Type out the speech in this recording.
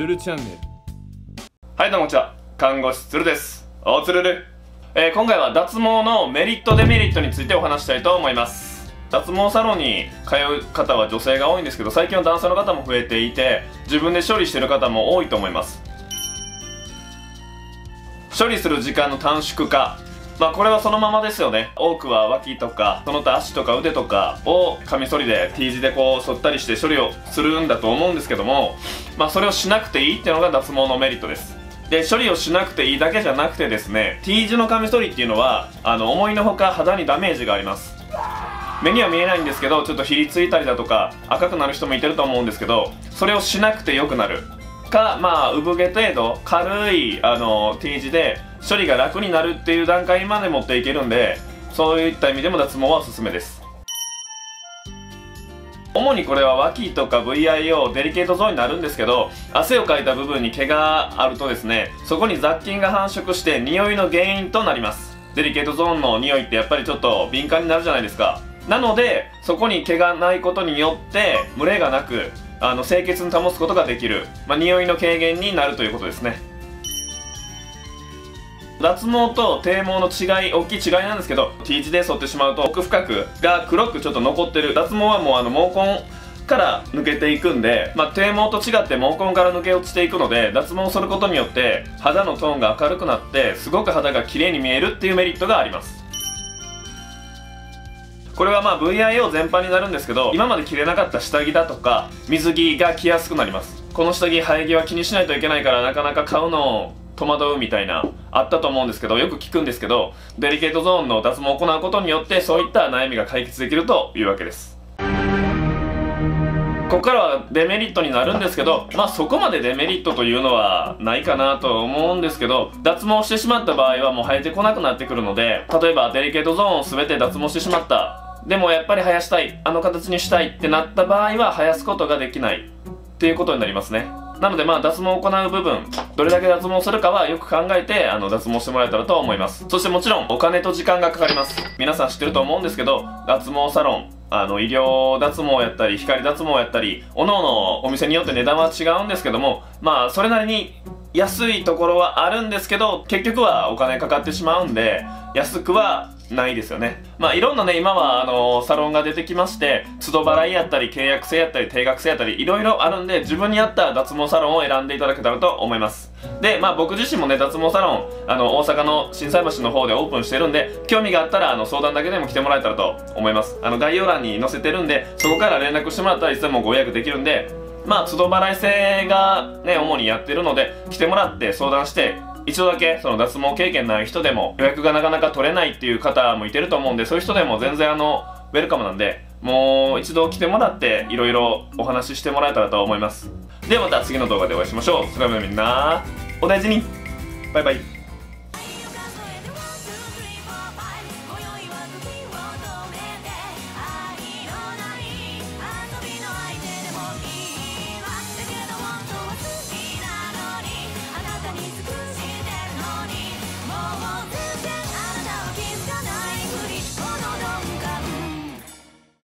つるチャンネル。はいどうもこんにちは。看護師つるです。おつるる、えー今回は脱毛のメリットデメリットについてお話したいと思います。脱毛サロンに通う方は女性が多いんですけど最近は男性の方も増えていて自分で処理してる方も多いと思います。処理する時間の短縮化まあこれはそのままですよね。多くは脇とかその他足とか腕とかをカミソリで T 字でこう剃ったりして処理をするんだと思うんですけどもまあそれをしなくていいっていうのが脱毛のメリットです。で処理をしなくていいだけじゃなくてですね T 字のカミソリっていうのはあの思いのほか肌にダメージがあります。目には見えないんですけどちょっとひりついたりだとか赤くなる人もいてると思うんですけどそれをしなくてよくなる。かまあ産毛程度軽いあの T 字で処理が楽になるっていう段階まで持っていけるんでそういった意味でも脱毛はおすすめです。主にこれは脇とか VIO デリケートゾーンになるんですけど汗をかいた部分に毛があるとですねそこに雑菌が繁殖して匂いの原因となります。デリケートゾーンの匂いってやっぱりちょっと敏感になるじゃないですか。なのでそこに毛がないことによって蒸れがなくあの清潔に保つことができる、まあ、匂いの軽減になるということですね。脱毛と低毛の違い大きい違いなんですけど T 字で剃ってしまうと奥深くが黒くちょっと残ってる。脱毛はもうあの毛根から抜けていくんで、まあ、低毛と違って毛根から抜け落ちていくので脱毛をすることによって肌のトーンが明るくなってすごく肌が綺麗に見えるっていうメリットがあります。これはまあ VIO 全般になるんですけど今まで着れなかった下着だとか水着が着やすくなります。この下着生え際気にしないといけないからなかなか買うの戸惑うみたいなあったと思うんですけどよく聞くんですけどデリケートゾーンの脱毛を行うことによってそういった悩みが解決できるというわけです。ここからはデメリットになるんですけどまあそこまでデメリットというのはないかなと思うんですけど脱毛してしまった場合はもう生えてこなくなってくるので例えばデリケートゾーンを全て脱毛してしまった。でもやっぱり生やしたい。あの形にしたいってなった場合は生やすことができない。っていうことになりますね。なのでまあ脱毛を行う部分どれだけ脱毛するかはよく考えてあの脱毛してもらえたらと思います。そしてもちろんお金と時間がかかります。皆さん知ってると思うんですけど脱毛サロンあの医療脱毛やったり光脱毛やったりおのおのお店によって値段は違うんですけどもまあそれなりに安いところはあるんですけど結局はお金かかってしまうんで安くはないですよね。まあいろんなね今はあのサロンが出てきまして都度払いやったり契約制やったり定額制やったりいろいろあるんで自分に合った脱毛サロンを選んでいただけたらと思います。でまあ僕自身もね脱毛サロンあの大阪の心斎橋の方でオープンしてるんで興味があったらあの相談だけでも来てもらえたらと思います。あの概要欄に載せてるんでそこから連絡してもらったらいつでもご予約できるんでまあ都度払い制がね主にやってるので来てもらって相談して一度だけその脱毛経験ない人でも予約がなかなか取れないっていう方もいてると思うんでそういう人でも全然あのウェルカムなんでもう一度来てもらっていろいろお話ししてもらえたらと思います。ではまた次の動画でお会いしましょう。それではみんなお大事に。バイバイ。